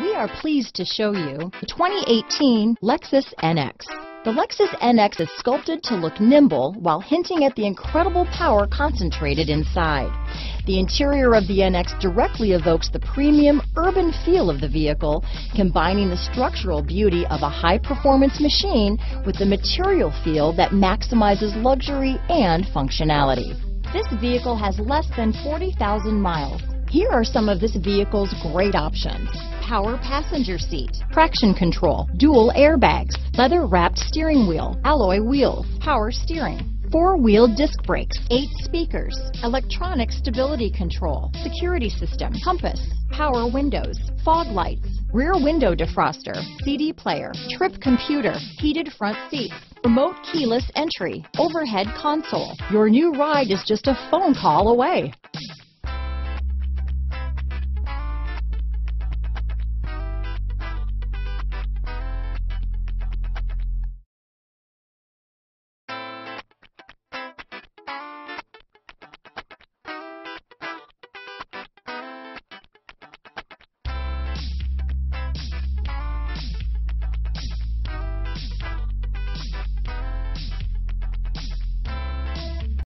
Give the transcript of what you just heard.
We are pleased to show you the 2018 Lexus NX. The Lexus NX is sculpted to look nimble while hinting at the incredible power concentrated inside. The interior of the NX directly evokes the premium urban feel of the vehicle, combining the structural beauty of a high-performance machine with the material feel that maximizes luxury and functionality. This vehicle has less than 40,000 miles. Here are some of this vehicle's great options. Power passenger seat, traction control, dual airbags, leather wrapped steering wheel, alloy wheels, power steering, four-wheel disc brakes, eight speakers, electronic stability control, security system, compass, power windows, fog lights, rear window defroster, CD player, trip computer, heated front seats, remote keyless entry, overhead console. Your new ride is just a phone call away.